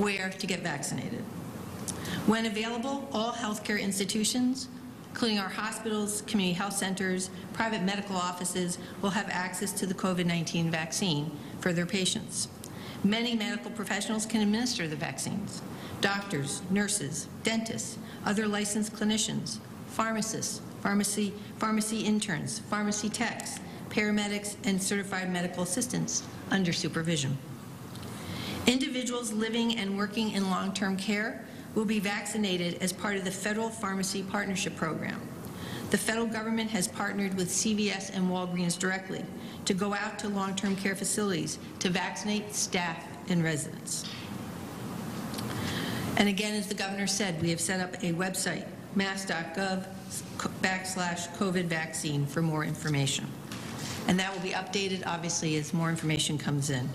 where to get vaccinated. When available, all healthcare institutions, including our hospitals, community health centers, private medical offices, will have access to the COVID-19 vaccine for their patients. Many medical professionals can administer the vaccines. Doctors, nurses, dentists, other licensed clinicians, pharmacists, pharmacy, pharmacy interns, pharmacy techs, paramedics, and certified medical assistants under supervision. Individuals living and working in long-term care will be vaccinated as part of the Federal Pharmacy Partnership Program. The federal government has partnered with CVS and Walgreens directly to go out to long-term care facilities to vaccinate staff and residents. And again, as the governor said, we have set up a website, mass.gov backslash COVID vaccine for more information. And that will be updated, obviously, as more information comes in.